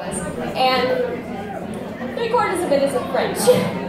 And three quarters of it is in French.